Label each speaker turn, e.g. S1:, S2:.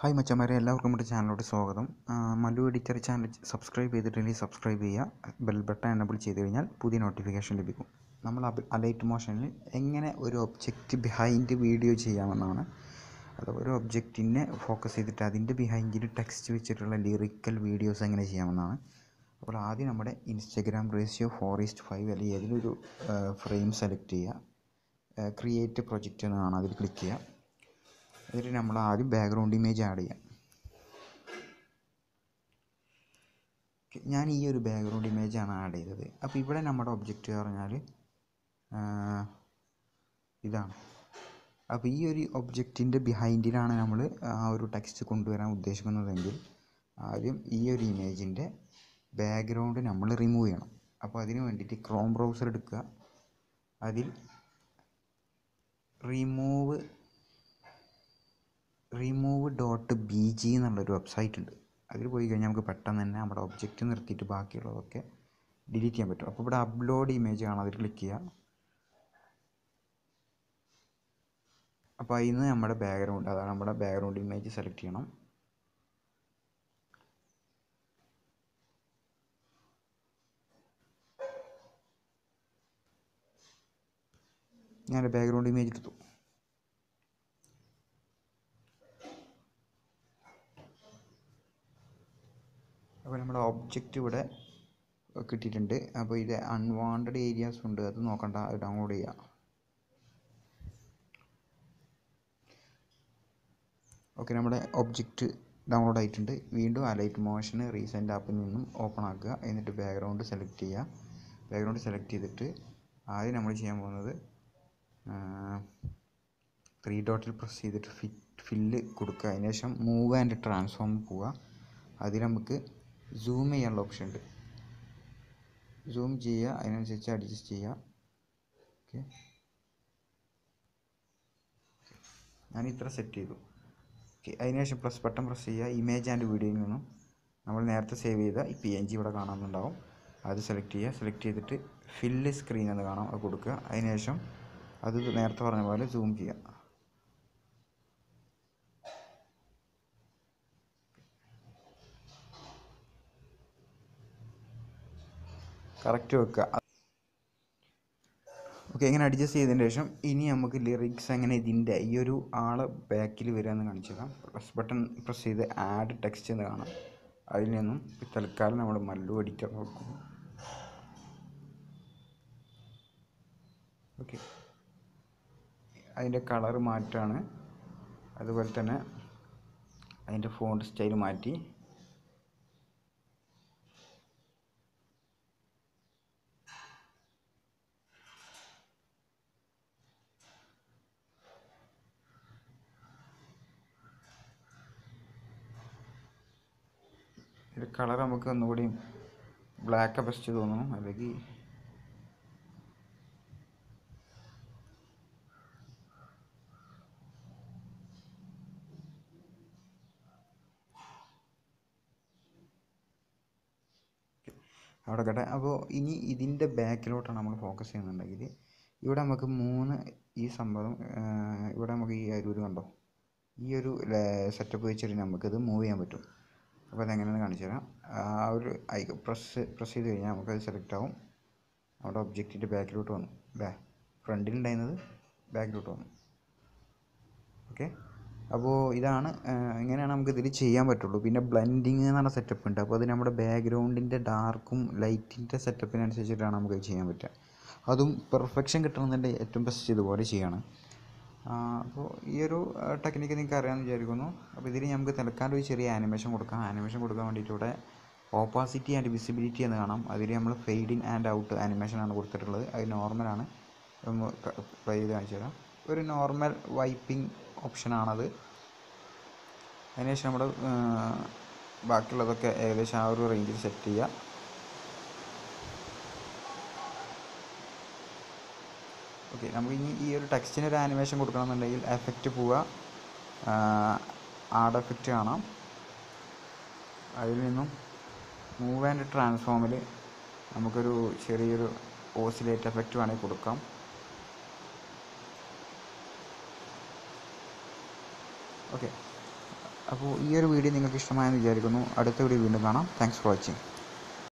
S1: Hi മച്ചന്മാരെ എല്ലാവർക്കും നമ്മുടെ ചാനലിലോട്ട് സ്വാഗതം. മല്ലു എഡിറ്റർ ചാനൽ സബ്സ്ക്രൈബ് ചെയ്തിട്ടുണ്ടെങ്കിൽ സബ്സ്ക്രൈബ് ചെയ്യുക. ബെൽ ബട്ടൺ എനബിൾ ചെയ്ത് കഴിഞ്ഞാൽ പുതിയ നോട്ടിഫിക്കേഷൻ ലഭിക്കും. നമ്മൾ അലൈറ്റ് മോഷനിൽ എങ്ങനെ ഒരു ഒബ്ജക്റ്റ് ബിഹൈൻഡ് വീഡിയോ ചെയ്യാമെന്നാണ്. അത് ഒരു ഒബ്ജക്റ്റിനെ ഫോക്കസ് ചെയ്തിട്ട് അതിന്റെ ബിഹൈൻഡിൽ ടെക്സ്റ്റ് വെച്ചിട്ടുള്ള ലിറിക്കൽ വീഡിയോസ് എങ്ങനെ ചെയ്യാമെന്നാണ്. അപ്പോൾ ആദ്യം നമ്മുടെ Instagram ratio four is to five അല്ലെങ്കിൽ ഏതിലൊരു ഫ്രെയിം സെലക്ട് ചെയ്യുക. ക്രിയേറ്റ് പ്രൊജക്റ്റ് എന്നാണ് അതിൽ ക്ലിക്ക് ചെയ്യുക. എന്നിട്ട് നമ്മൾ ആദ്യം ബാക്ക്ഗ്രൗണ്ട് ഇമേജ് ആഡ് ചെയ്യാം. ഞാൻ ഈ ഒരു ബാക്ക്ഗ്രൗണ്ട് ഇമേജ് ആണ് ആഡ് ചെയ്തത്. അപ്പോൾ ഇവിടെ നമ്മുടെ ഒബ്ജക്റ്റ് പറഞ്ഞാൽ ഇതാണ്. അപ്പോൾ ഈ ഒരു ഒബ്ജക്റ്റിന്റെ ബിഹൈൻഡിലാണ് നമ്മൾ ആ ഒരു ടെക്സ്റ്റ് കൊണ്ടുവരാൻ ഉദ്ദേശിക്കുന്നതെങ്കിൽ ആദ്യം ഈ ഒരു ഇമേജിന്റെ ബാക്ക്ഗ്രൗണ്ട് നമ്മൾ റിമൂവ് ചെയ്യണം. അപ്പോൾ അതിന് വേണ്ടിയിട്ട് ക്രോം ബ്രൗസർ എടുക്കുക. അതിൽ remove remove dot B G എന്നുള്ളൊരു വെബ്സൈറ്റ് ഉണ്ട്. അതിൽ പോയി കഴിഞ്ഞാൽ നമുക്ക് പെട്ടെന്ന് തന്നെ നമ്മുടെ ഒബ്ജക്റ്റ് നിർത്തിയിട്ട് ബാക്കിയുള്ളതൊക്കെ ഡിലീറ്റ് ചെയ്യാൻ പറ്റും. അപ്പോൾ ഇവിടെ അപ്ലോഡ് ഇമേജ് കാണാം അതിൽ ക്ലിക്ക് ചെയ്യുക അപ്പോൾ അതിൽ നിന്ന് നമ്മുടെ ബാക്ക്ഗ്രൗണ്ട് അതാണ് നമ്മുടെ ബാക്ക്ഗ്രൗണ്ട് ഇമേജ് സെലക്ട് ചെയ്യണം. ഞാൻ ബാക്ക്ഗ്രൗണ്ട് ഇമേജ് എടുത്തു. അപ്പോൾ നമ്മുടെ ഒബ്ജക്റ്റ് ഇവിടെ കിട്ടിയിട്ടുണ്ട്. അപ്പോൾ ഇത് അൺവാണ്ടഡ് ഏരിയാസ് ഉണ്ട്. അത് നോക്കണ്ട. ഡൗൺലോഡ് ചെയ്യാം. ഓക്കെ നമ്മുടെ ഒബ്ജക്റ്റ് ഡൗൺലോഡ് ആയിട്ടുണ്ട്. വീണ്ടും അലൈറ്റ് മോഷൻ റീസെന്റ് ആപ്പിൽ നിന്നും ഓപ്പൺ ആക്കുക. എന്നിട്ട് ബാക്ക്ഗ്രൗണ്ട് സെലക്ട് ചെയ്യുക. ബാക്ക്ഗ്രൗണ്ട് സെലക്ട് ചെയ്തിട്ട് ആദ്യം നമ്മൾ ചെയ്യാൻ പോകുന്നത് ത്രീ ഡോട്ടിൽ പ്രസ് ചെയ്തിട്ട് ഫിറ്റ് ഫില്ല് കൊടുക്കുക. അതിന് ശേഷം മൂവ് ആൻഡ് ട്രാൻസ്ഫോം പോവുക. അതിൽ നമുക്ക് സൂം ചെയ്യാനുള്ള ഓപ്ഷൻ ഉണ്ട്. സൂം ചെയ്യുക അതിനനുസരിച്ച് അഡ്ജസ്റ്റ് ചെയ്യുക. ഓക്കെ ഞാൻ ഇത്ര സെറ്റ് ചെയ്തു. ഓക്കെ അതിനുശേഷം പ്ലസ് ബട്ടൺ പ്രസ് ചെയ്യുക. ഇമേജ് ആൻഡ് വീഡിയോയിൽ നിന്നും നമ്മൾ നേരത്തെ സേവ് ചെയ്ത ഈ പി എൻ ജി ഇവിടെ കാണാമെന്നുണ്ടാവും. അത് സെലക്ട് ചെയ്യുക. സെലക്ട് ചെയ്തിട്ട് ഫില്ല് സ്ക്രീൻ എന്ന് കാണാം. അത് കൊടുക്കുക. അതിനുശേഷം അത് നേരത്തെ പറഞ്ഞ പോലെ സൂം ചെയ്യുക. കറക്റ്റ് വെക്കുക. ഓക്കെ ഇങ്ങനെ അഡ്ജസ്റ്റ് ചെയ്തതിന് ശേഷം ഇനി നമുക്ക് ലിറിക്സ് അങ്ങനെ ഇതിന്റെ ഈ ഒരു ആളെ ബാക്കിൽ വരാമെന്ന് കാണിച്ചു തരാം. പ്രസ് ബട്ടൺ പ്രസ് ചെയ്ത് ആഡ് ടെക്സ്റ്റ് എന്ന് കാണാം. അതിൽ നിന്നും തൽക്കാലം നമ്മൾ മല്ലു എഡിറ്റർ നോക്കും. ഓക്കെ. അതിന്റെ കളർ മാറ്റാണ്. അതുപോലെ തന്നെ അതിന്റെ ഫോണ്ട് സ്റ്റൈൽ മാറ്റി. ഇത് കളർ നമുക്ക് ഒന്നുകൂടി ബ്ലാക്ക് ബെസ്റ്റ് തോന്നുന്നു. അല്ലെങ്കിൽ അവിടെ കേട്ടെ അപ്പോൾ ഇനി ഇതിന്റെ ബാക്കിലോട്ടാണ് നമ്മൾ ഫോക്കസ് ചെയ്യുന്നുണ്ടെങ്കിൽ ഇവിടെ നമുക്ക് മൂന്ന് ഈ സംഭവം ഇവിടെ നമുക്ക് ഈ അരൂര് കണ്ടോ? ഈ ഒരു സെറ്റപ്പ് വെച്ചിട്ട് നമുക്കിത് മൂവ് ചെയ്യാൻ പറ്റും. അപ്പോൾ അതെങ്ങനെയാണെന്ന് കാണിച്ചു തരാം. ആ ഒരു ഐ പ്രസ് പ്രസ് ചെയ്ത് കഴിഞ്ഞാൽ നമുക്കത് സെലക്ട് ആവും. നമ്മുടെ ഒബ്ജക്റ്റിന്റെ ബാക്കിലോട്ട് വന്നു. ബാ ഫ്രണ്ടിലുണ്ടായിരുന്നത് ബാക്കിലോട്ട് വന്നു. ഓക്കെ അപ്പോൾ ഇതാണ് ഇങ്ങനെയാണ് നമുക്ക് ഇതിൽ ചെയ്യാൻ പറ്റുള്ളൂ. പിന്നെ ബ്ലെൻഡിങ് എന്ന് പറഞ്ഞ സെറ്റപ്പ് ഉണ്ട്. അപ്പോൾ അത് നമ്മുടെ ബാക്ക്ഗ്രൗണ്ടിന്റെ ഡാർക്കും ലൈറ്റിന്റെ സെറ്റപ്പിനനുസരിച്ചിട്ടാണ് നമുക്ക് ചെയ്യാൻ പറ്റുക. അതും പെർഫെക്ഷൻ കിട്ടണമെന്നുണ്ടെങ്കിൽ ഏറ്റവും ബെസ്റ്റ് ഇതുപോലെ ചെയ്യണം. അപ്പോൾ ഈ ഒരു ടെക്നിക്ക് നിങ്ങൾക്ക് അറിയാമെന്ന് വിചാരിക്കുന്നു. അപ്പോൾ ഇതിൽ നമുക്ക് തൽക്കാലം ഒരു ചെറിയ ആനിമേഷൻ കൊടുക്കാം. ആനിമേഷൻ കൊടുക്കാൻ വേണ്ടിയിട്ട് ഇവിടെ ഓപ്പോസിറ്റി ആൻഡ് വിസിബിലിറ്റി എന്ന് കാണാം. അതിൽ നമ്മൾ ഫെയ്ഡ് ഇൻ ആൻഡ് ഔട്ട് ആനിമേഷനാണ് കൊടുത്തിട്ടുള്ളത്. അത് നോർമലാണ് ഒന്ന് പ്ലേ ചെയ്ത് കാണിച്ചു തരാം. ഒരു നോർമൽ വൈപ്പിംഗ് ഓപ്ഷനാണത് അതിനുശേഷം നമ്മൾ ബാക്കിയുള്ളതൊക്കെ ഏകദേശം ആ ഒരു റേഞ്ചിൽ സെറ്റ് ചെയ്യുക. ഓക്കെ നമുക്ക് ഇനി ഈ ഒരു ടെക്സ്റ്റിന് ഒരു ആനിമേഷൻ കൊടുക്കണമെന്നുണ്ടെങ്കിൽ എഫക്റ്റ് പോവുക. ആഡ് എഫക്റ്റ് കാണാം. അതിൽ നിന്നും മൂവ് ആൻഡ് ട്രാൻസ്ഫോമിൽ നമുക്കൊരു ചെറിയൊരു ഓസിലേറ്റ് എഫക്റ്റ് വേണമെങ്കിൽ കൊടുക്കാം. ഓക്കെ അപ്പോൾ ഈ ഒരു വീഡിയോ നിങ്ങൾക്ക് ഇഷ്ടമായെന്ന് വിചാരിക്കുന്നു. അടുത്ത വീഡിയോ വീണ്ടും കാണാം. Thanks for watching